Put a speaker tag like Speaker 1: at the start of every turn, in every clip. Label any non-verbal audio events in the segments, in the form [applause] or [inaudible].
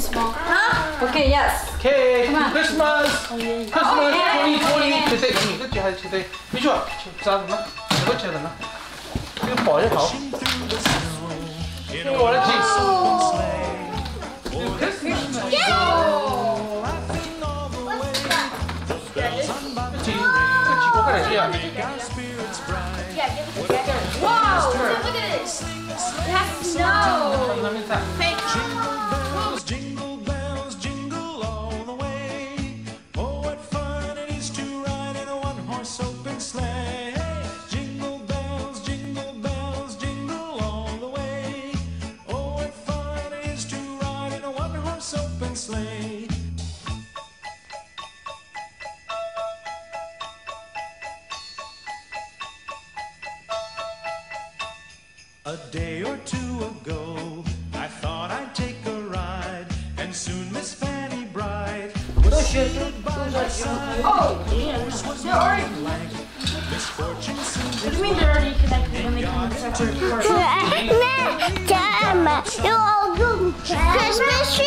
Speaker 1: small. Huh? Okay, yes.
Speaker 2: Okay, Christmas! Christmas 2020! 그때, 그때 하지, 그때. 미주아, 싸구나. 이거
Speaker 3: Yeah, give it together. Whoa! Look at this. It has snow!
Speaker 4: A day or two ago, I thought I'd take a ride, and soon Miss Fanny Bright was seated by my side.
Speaker 1: Oh,
Speaker 4: damn.
Speaker 1: What do you mean they're already connected? When they come in separate parts?
Speaker 5: Christmas tree!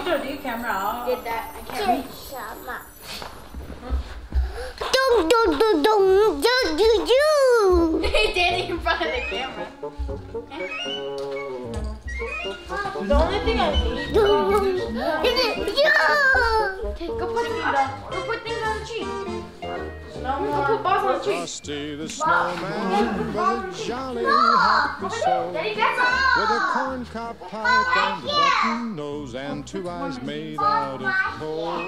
Speaker 1: picture with camera. I'll
Speaker 3: get that. I can't reach.
Speaker 5: Dum dum dum dum dum dum dum.
Speaker 3: Standing in front of the camera. the only thing I need. Go put things on. Go put things on the cheek. No more. Put balls on the tree.
Speaker 4: Frosty the snowman with a jolly happy soul. With a corn cob pipe and a button nose and two eyes made out of coal.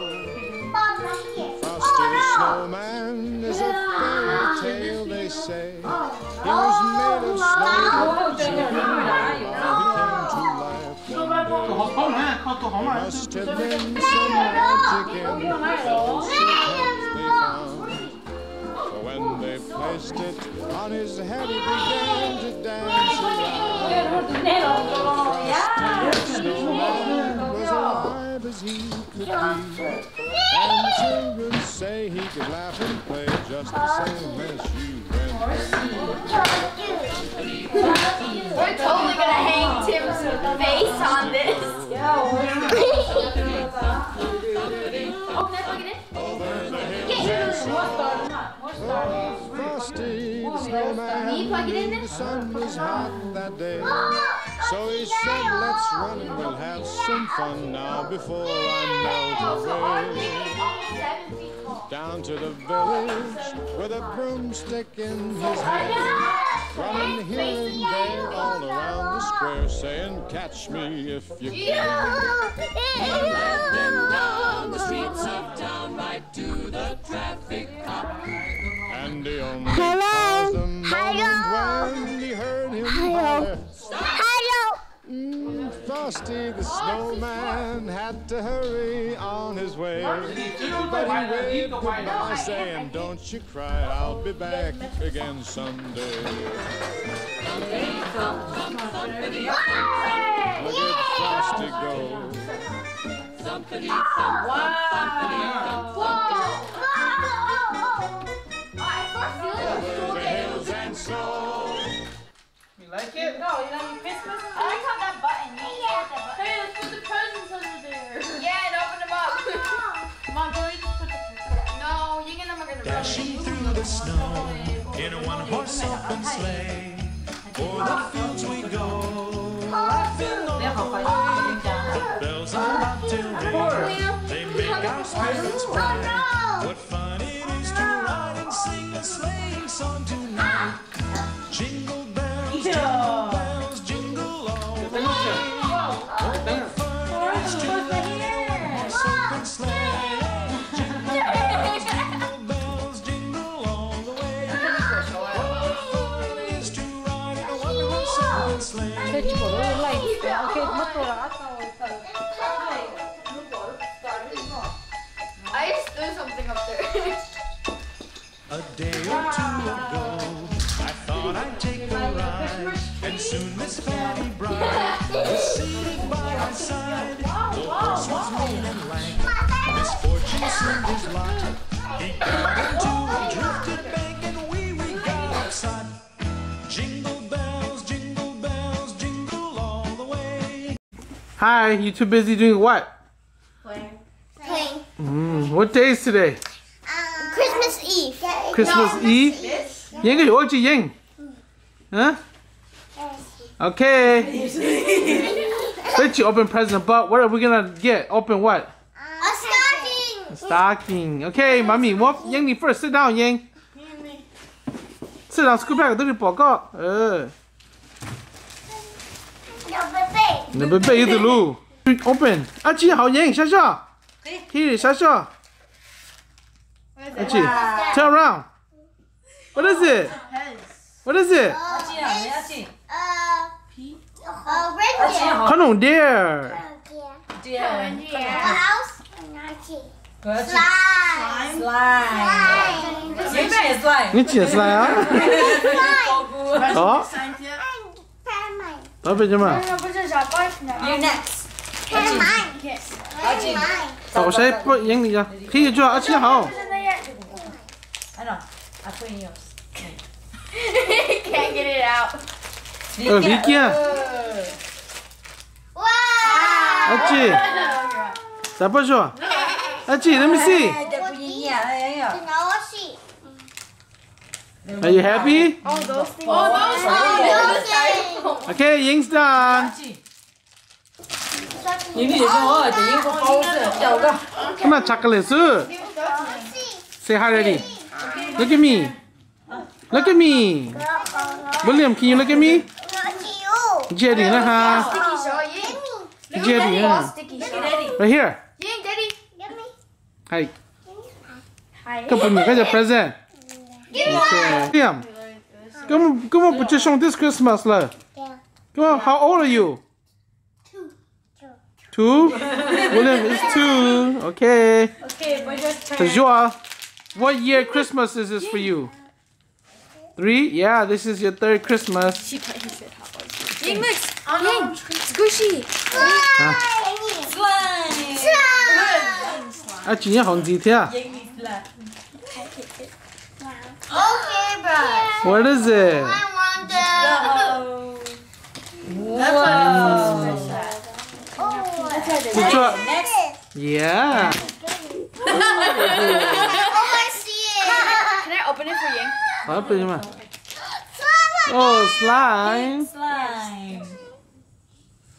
Speaker 4: Frosty the snowman is a fairy tale, they say. He was made of snow. He came to life.
Speaker 2: There
Speaker 4: must have been they placed it on his head, he began to dance around. The snowman was alive as he could be. And children say he could laugh and play just the same as you and me.
Speaker 3: We're totally gonna hang Tim's face on this. [laughs]
Speaker 4: Frosty the snowman
Speaker 3: Can you plug it in
Speaker 4: the sun was hot that day. Oh, oh, so he said, let's run and we'll have some fun now before I melt away.
Speaker 3: Seven feet tall.
Speaker 4: Down to the oh, village with a broomstick in his hand. Running here and there all around the square saying, catch me if you can. And he only
Speaker 5: Hello?
Speaker 4: paused a moment
Speaker 5: Hello?
Speaker 4: when he heard him
Speaker 5: Hello?
Speaker 4: holler.
Speaker 5: Hello.
Speaker 4: Mm, Frosty the snowman had to hurry on his way. But he waved goodbye saying, don't you cry, I'll be back again someday. Look at Frosty go. The hills and snow.
Speaker 2: You like it?
Speaker 1: No, you know Christmas.
Speaker 3: I like how that button.
Speaker 1: Hey, let's put the presents under there.
Speaker 3: Yeah, and open them up.
Speaker 1: Come on, Joey, just put the presents.
Speaker 3: no, you and them are gonna run.
Speaker 6: Dashing through the snow in a one-horse open sleigh. O'er the fields we go, laughing all the way. The bells are about to ring, they make our spirits bright. Oh, what song tonight. Jingle bells, [laughs] jingle bells, jingle all the way. What fun it is to ride in a one-horse open sleigh. Jingle bells, jingle bells, jingle all the way. What fun it is to ride in a one-horse open sleigh. his lot. He got into a drifted bank and we, we got. Jingle bells, jingle bells, jingle all the way.
Speaker 2: Hi, you too busy doing what?
Speaker 5: Playing.
Speaker 2: Mm, what day is today?
Speaker 5: Um, Christmas Eve.
Speaker 2: Christmas no, Eve? Ying, what you ying? Huh? Okay. [laughs] Let you open present, but what are we gonna get? Open what?
Speaker 5: Stocking.
Speaker 2: Okay, mommy, what? Yang, you first. Sit down, Yang. Sit down, scoop back. Đừng
Speaker 5: đi bỏ cọ.
Speaker 2: Ờ. Nè bé bé từ lu. Open. À chị hảo Yang, xa. Here, xa xa. Turn around. What is it? What is it?
Speaker 5: Come
Speaker 2: on, dear. Dear.
Speaker 5: Dear. House. 阿七，
Speaker 2: 你几岁啊？
Speaker 5: 啊？
Speaker 2: 宝贝怎么了？
Speaker 1: 阿七，宝贝，你
Speaker 5: 家可以做
Speaker 2: 阿七号。阿诺，阿奎尼奥斯。哈哈
Speaker 3: ，Can't get it out。
Speaker 2: 阿七，宝贝做。Let's see. let me see. Are you happy?
Speaker 1: Oh, those things.
Speaker 5: Oh, those things.
Speaker 2: Okay, Ying's done. Come on, chocolate. Say hi, ready. Look at me. Look at me. William, can you look at me? Jerry,
Speaker 3: uh huh.
Speaker 2: Jerry, yeah. Right here.
Speaker 3: Ying, daddy.
Speaker 2: Hi.
Speaker 3: Hi.
Speaker 2: Come with me. Got your present. Okay. William. Come on, come on, put your song this Christmas, lah. Come on, how old are you? Two. Two? William is two. Okay.
Speaker 1: Okay, but just turn.
Speaker 2: Tajua, what year Christmas is this for you? Three? Yeah, this is your third Christmas.
Speaker 3: She put his head hot. Ying, look. Ying, squishy.
Speaker 1: Slime.
Speaker 2: À, chị nhớ hồng gì thế à?
Speaker 1: Ying is slime.
Speaker 5: Okay, bro.
Speaker 2: What is it?
Speaker 5: I want the.
Speaker 1: Uh-oh.
Speaker 5: Oh.
Speaker 2: Tajua.
Speaker 1: Next.
Speaker 2: Yeah.
Speaker 5: Oh, I see it.
Speaker 3: Can I open it for Ying?
Speaker 2: Apa ni mah? Oh, slime.
Speaker 1: Slime.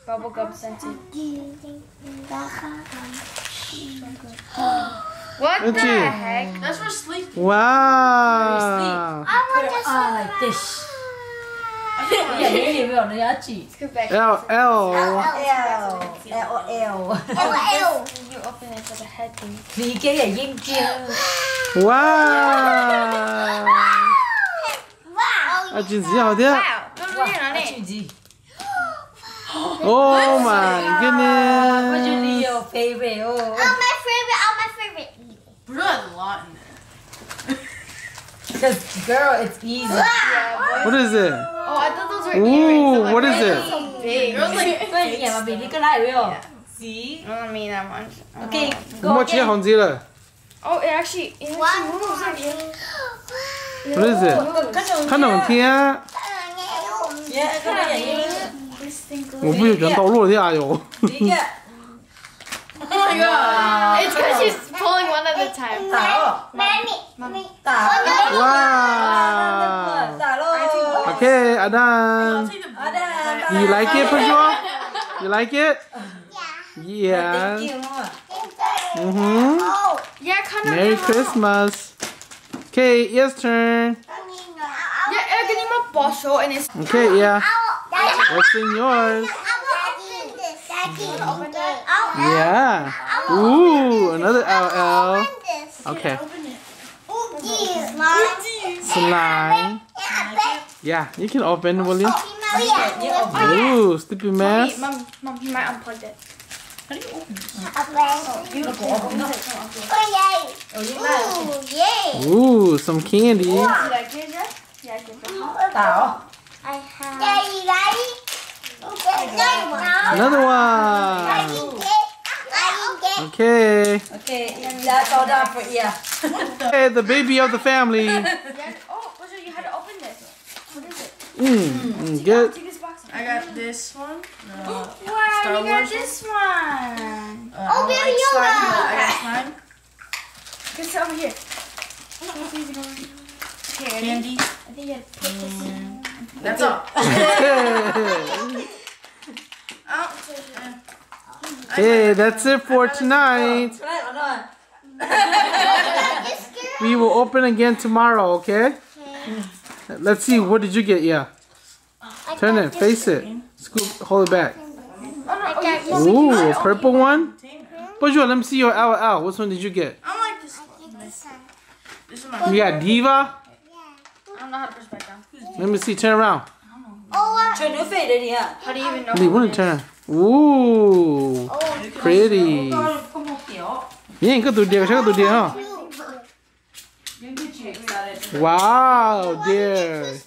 Speaker 3: Bubblegum scented. What the heck? That's for sleep.
Speaker 2: Wow.
Speaker 5: I want
Speaker 1: Put
Speaker 5: this
Speaker 1: it on like this. Yeah, you need to know chị.
Speaker 3: Scoot back.
Speaker 2: L L.
Speaker 1: L. L L.
Speaker 5: Oh,
Speaker 3: You open it for the head thing.
Speaker 1: Vì cái này Ying kia.
Speaker 2: Wow. [laughs]
Speaker 5: Wow.
Speaker 2: À, chị gì hảo thế?
Speaker 3: Wow. Don't read on it.
Speaker 1: Chuyện gì?
Speaker 2: Oh, oh my goodness.
Speaker 1: What's your. Leo favorite? Oh.
Speaker 5: Oh, oh my favorite. Oh, my favorite.
Speaker 1: Because girl, it's easy. Ah!
Speaker 2: What is it?
Speaker 3: Oh, I thought those were
Speaker 2: Ooh,
Speaker 3: earrings. I'm like,
Speaker 2: what is it?
Speaker 3: So big. Girls like.
Speaker 1: Vậy nhà mà mình đi cái này phải? See?
Speaker 3: I don't mean that much.
Speaker 1: Okay, um, go
Speaker 2: Mua chị
Speaker 1: again.
Speaker 2: hồng?
Speaker 3: Oh, it actually, it actually
Speaker 5: One
Speaker 3: moves.
Speaker 5: more.
Speaker 3: Like, yeah.
Speaker 2: What is it?
Speaker 1: Cái nồng
Speaker 2: Khăn nồng
Speaker 1: kia.
Speaker 2: thiên.
Speaker 1: Yeah, cái này là Ying.
Speaker 3: This thing goes.
Speaker 2: 我不有人道路的呀哟。
Speaker 1: Đi kia.
Speaker 3: Oh my god. It's because she's pulling one at a time.
Speaker 1: Tao.
Speaker 5: Mommy. Mommy.
Speaker 1: Tao.
Speaker 2: Wow.
Speaker 1: Tao luôn.
Speaker 2: Okay, Adam.
Speaker 1: Ở đây.
Speaker 2: You like it, Pajua? You like it? Yeah.
Speaker 1: Thank you.
Speaker 2: Mm-hmm.
Speaker 5: Oh.
Speaker 3: Yeah, kind of.
Speaker 2: Merry Christmas. Okay, yes turn.
Speaker 3: Yeah, I'm getting my boss show and it's.
Speaker 2: Okay, yeah. What's in yours? Yeah. Ooh, another LL. Okay. Slime. Yeah, you can open, William. Ooh, Sleepy Mask.
Speaker 3: Mom, mom, he might unplug it.
Speaker 2: Ooh, some candy.
Speaker 3: You like it, Jeff? Yeah, I think so.
Speaker 1: Tao.
Speaker 2: Another one. Okay.
Speaker 1: Okay, that's all done for you.
Speaker 2: Okay, the baby of the family. [laughs]
Speaker 3: Yeah. Oh, Buster, you had to open this. What is it?
Speaker 2: Mm, mm, good.
Speaker 3: Take this box.
Speaker 7: I got this one.
Speaker 3: Wow,
Speaker 7: Star
Speaker 3: you got
Speaker 7: Wars.
Speaker 3: this one.
Speaker 7: Uh, I don't
Speaker 5: Baby
Speaker 7: like slime,
Speaker 5: Yoda.
Speaker 7: but I got slime.
Speaker 3: It's over here.
Speaker 7: Candy.
Speaker 3: I think you had to put this in.
Speaker 7: That's all. [laughs]
Speaker 2: Okay.
Speaker 7: Oh,
Speaker 2: that's it for tonight.
Speaker 1: Cái này nó rồi.
Speaker 2: We will open again tomorrow, okay? Let's see, what did you get? Yeah. Turn it, face it. Scoop, hold it back.
Speaker 3: Oh.
Speaker 2: Ooh, a purple one? Bonjour, let me see your LL. Which one did you get?
Speaker 7: I like this. This is my.
Speaker 2: You got Diva?
Speaker 3: I don't know how to push back down.
Speaker 2: Let me see, turn around.
Speaker 1: Trying to fit it, yeah.
Speaker 3: How do you even know?
Speaker 2: 우리
Speaker 1: 오늘 자. 오,
Speaker 2: pretty. 얘 이거 둘이야,
Speaker 1: 제가 둘이야.
Speaker 2: Wow, dear.